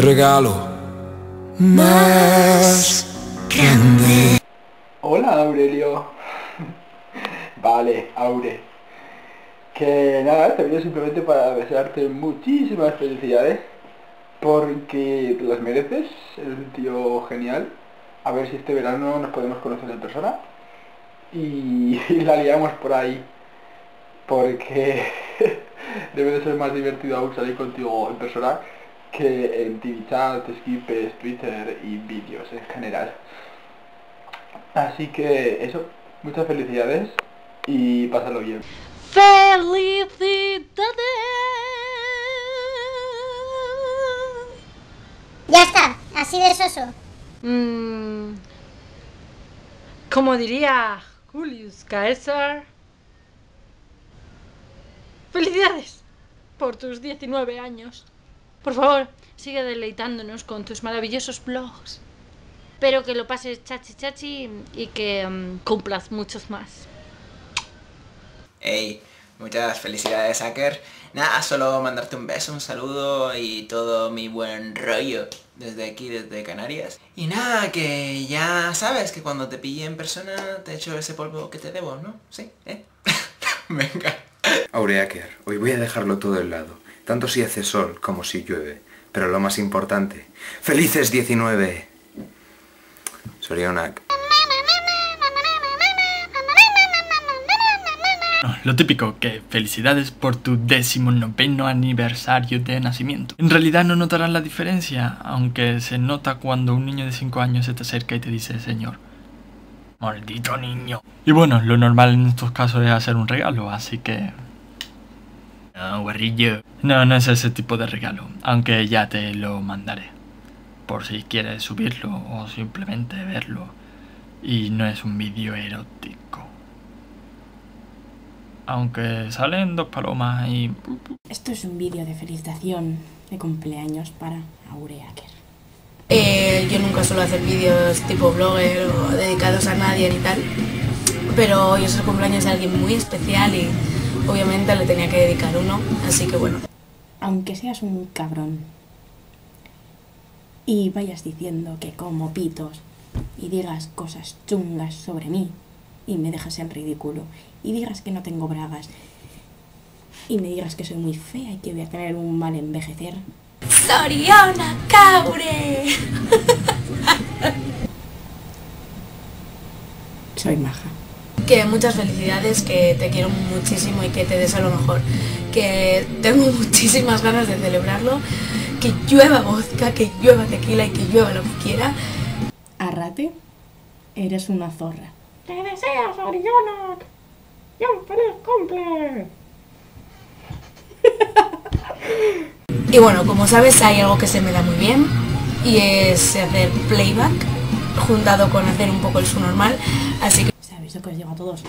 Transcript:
regalo más grande. Hola Aurelio. vale, Aure. Que nada, te venido simplemente para desearte muchísimas felicidades. Porque te las mereces, eres un tío genial. A ver si este verano nos podemos conocer en persona. Y, y la liamos por ahí. Porque debe de ser más divertido aún salir contigo en persona que en TV Chat, Skipes, Twitter y vídeos en general. Así que eso, muchas felicidades y pásalo bien. ¡Felicidades! Ya está, así de soso. Mm, como diría Julius Caesar. ¡Felicidades! Por tus 19 años. Por favor, sigue deleitándonos con tus maravillosos blogs. Espero que lo pases chachi chachi y que um, cumplas muchos más. Hey, muchas felicidades, Hacker. Nada, solo mandarte un beso, un saludo y todo mi buen rollo desde aquí, desde Canarias. Y nada, que ya sabes que cuando te pille en persona te echo ese polvo que te debo, ¿no? ¿Sí? ¿Eh? Venga. Aureaker, hoy voy a dejarlo todo de lado, tanto si hace sol como si llueve. Pero lo más importante, ¡Felices 19! Sorionak. Lo típico, que felicidades por tu décimo noveno aniversario de nacimiento. En realidad no notarán la diferencia, aunque se nota cuando un niño de 5 años se te acerca y te dice Señor. Maldito niño. Y bueno, lo normal en estos casos es hacer un regalo, así que... No, guarrillo. No, no es ese tipo de regalo, aunque ya te lo mandaré. Por si quieres subirlo o simplemente verlo. Y no es un vídeo erótico. Aunque salen dos palomas y... Esto es un vídeo de felicitación de cumpleaños para Aureaker. Eh, yo nunca suelo hacer vídeos tipo blogger o dedicados a nadie ni tal, pero hoy es el cumpleaños de alguien muy especial y obviamente le tenía que dedicar uno, así que bueno. Aunque seas un cabrón y vayas diciendo que como pitos y digas cosas chungas sobre mí y me dejas en ridículo y digas que no tengo bragas y me digas que soy muy fea y que voy a tener un mal envejecer. ¡Soriona Caure! Soy maja. Que muchas felicidades, que te quiero muchísimo y que te deseo lo mejor. Que tengo muchísimas ganas de celebrarlo. Que llueva vodka, que llueva tequila y que llueva lo que quiera. Arrate, eres una zorra. ¡Te deseo, Soriona! ¡Y un feliz cumple! Y bueno, como sabes, hay algo que se me da muy bien y es hacer playback juntado con hacer un poco el su normal. Así que... ¿Sabéis lo que os digo a todos?